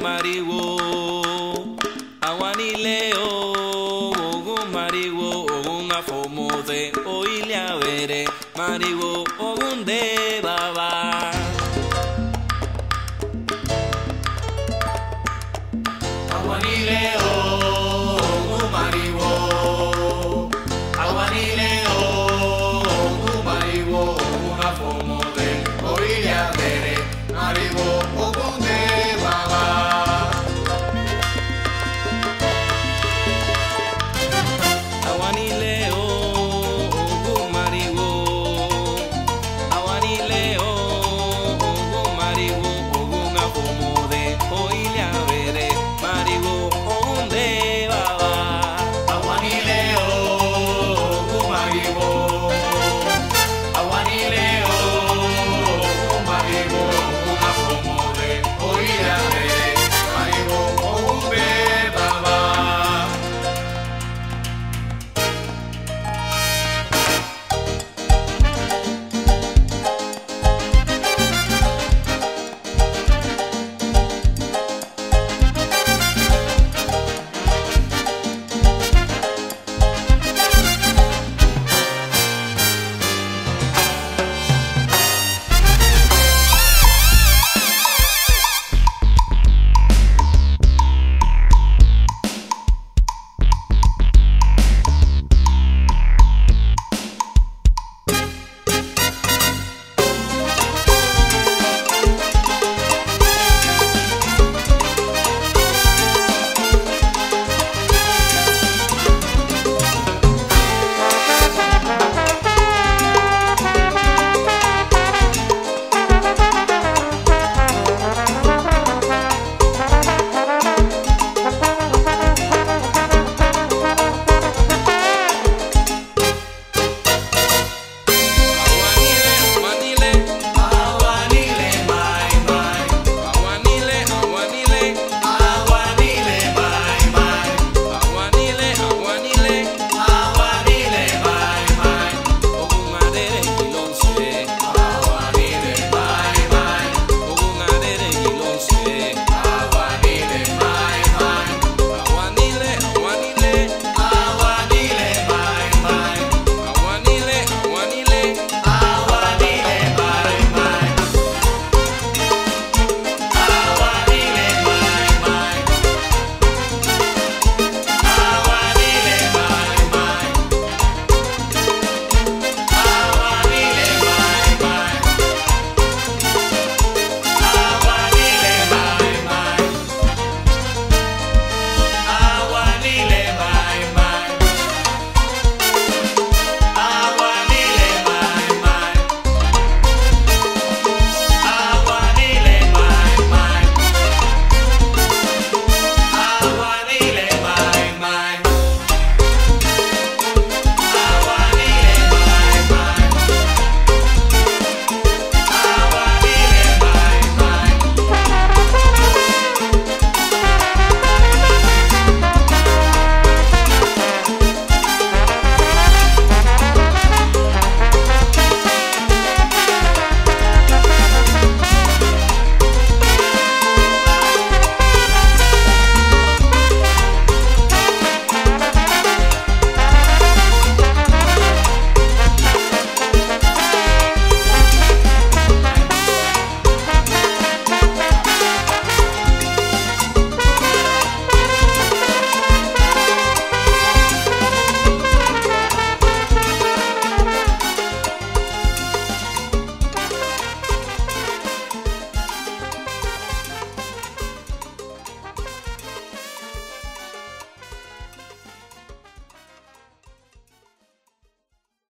Ogun mariwo Awanile o ogun mariwo ogun afomode o ile avere. Mariwo ogun de baba.